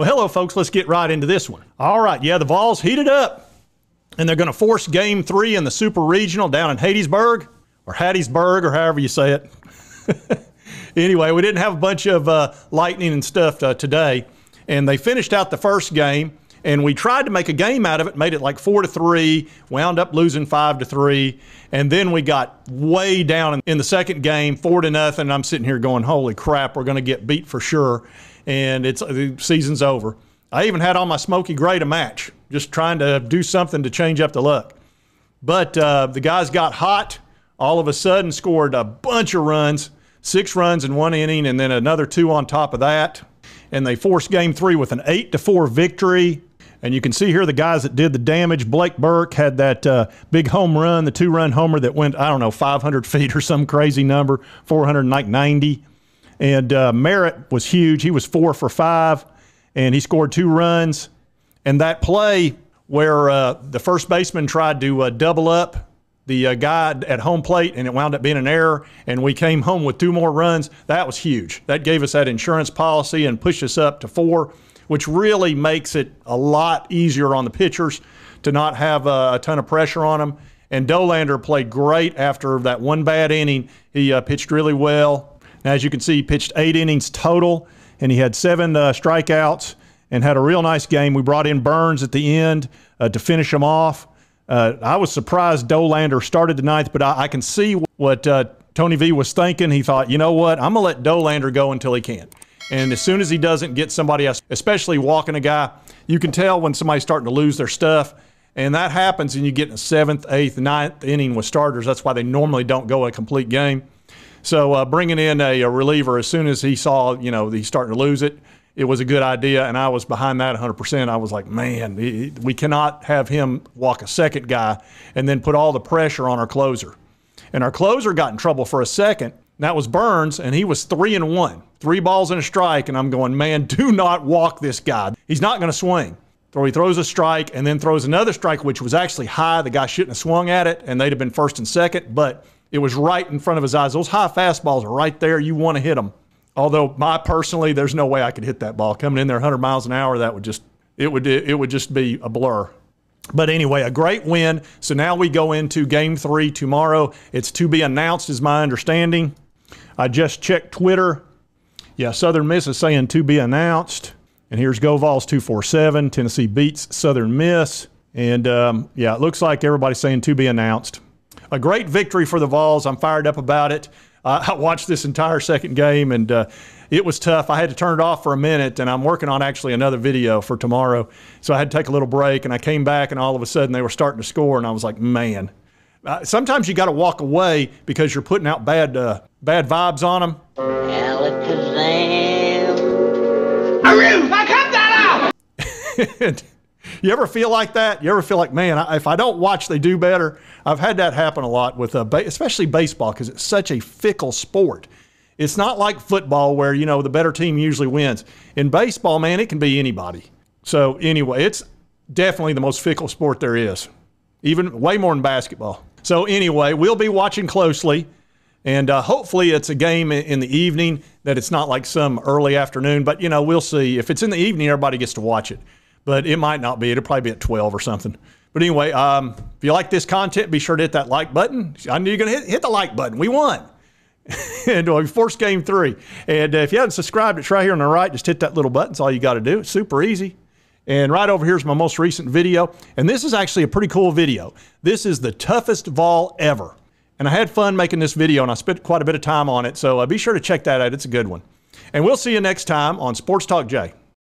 Well, hello, folks. Let's get right into this one. All right. Yeah, the Vols heated up, and they're going to force game three in the Super Regional down in Hattiesburg, or Hattiesburg, or however you say it. anyway, we didn't have a bunch of uh, lightning and stuff uh, today, and they finished out the first game and we tried to make a game out of it, made it like four to three, wound up losing five to three, and then we got way down in the second game, four to nothing. And I'm sitting here going, "Holy crap, we're going to get beat for sure," and it's the season's over. I even had on my Smoky Gray to match, just trying to do something to change up the luck. But uh, the guys got hot. All of a sudden, scored a bunch of runs, six runs in one inning, and then another two on top of that. And they forced Game Three with an eight to four victory. And you can see here the guys that did the damage. Blake Burke had that uh, big home run, the two run homer that went, I don't know, 500 feet or some crazy number, 490. And uh, Merritt was huge. He was four for five, and he scored two runs. And that play where uh, the first baseman tried to uh, double up the uh, guy at home plate and it wound up being an error and we came home with two more runs that was huge that gave us that insurance policy and pushed us up to four which really makes it a lot easier on the pitchers to not have a, a ton of pressure on them. And Dollander played great after that one bad inning. He uh, pitched really well. Now, as you can see, he pitched eight innings total, and he had seven uh, strikeouts and had a real nice game. We brought in Burns at the end uh, to finish him off. Uh, I was surprised Dollander started the ninth, but I, I can see what uh, Tony V was thinking. He thought, you know what, I'm going to let Dollander go until he can. And as soon as he doesn't get somebody else, especially walking a guy, you can tell when somebody's starting to lose their stuff. And that happens, and you get in a seventh, eighth, ninth inning with starters. That's why they normally don't go a complete game. So uh, bringing in a, a, reliever as soon as he saw, you know, he's starting to lose it, it was a good idea. And I was behind that 100%. I was like, man, we cannot have him walk a second guy and then put all the pressure on our closer. And our closer got in trouble for a second that was Burns, and he was three and one, three balls and a strike. And I'm going, man, do not walk this guy. He's not going to swing. So he throws a strike and then throws another strike, which was actually high. The guy shouldn't have swung at it, and they'd have been first and second, but it was right in front of his eyes. Those high fastballs are right there. You want to hit them. Although, my personally, there's no way I could hit that ball coming in there 100 miles an hour. That would just it would it would just be a blur. But anyway, a great win. So now we go into game three tomorrow. It's to be announced, is my understanding. I just checked Twitter. Yeah, Southern Miss is saying to be announced. And here's GoVols 247. Tennessee beats Southern Miss. And um, yeah, it looks like everybody's saying to be announced. A great victory for the Vols. I'm fired up about it. Uh, I watched this entire second game and uh, it was tough. I had to turn it off for a minute and I'm working on actually another video for tomorrow. So I had to take a little break and I came back and all of a sudden they were starting to score and I was like, man. Uh, sometimes you got to walk away because you're putting out bad uh, bad vibes on them. Alakazam. I that out! you ever feel like that? You ever feel like, man, if I don't watch, they do better? I've had that happen a lot with, uh, especially baseball, because it's such a fickle sport. It's not like football where, you know, the better team usually wins. In baseball, man, it can be anybody. So, anyway, it's definitely the most fickle sport there is, even way more than basketball. So, anyway, we'll be watching closely. And uh, hopefully it's a game in the evening that it's not like some early afternoon. But, you know, we'll see. If it's in the evening, everybody gets to watch it. But it might not be. It'll probably be at 12 or something. But anyway, um, if you like this content, be sure to hit that like button. I knew you're going to hit, hit the like button. We won. and we forced game three. And uh, if you haven't subscribed, it's right here on the right. Just hit that little button. It's all you got to do. It's super easy. And right over here is my most recent video. And this is actually a pretty cool video. This is the toughest Vol ever. And I had fun making this video and I spent quite a bit of time on it. So uh, be sure to check that out. It's a good one. And we'll see you next time on Sports Talk J.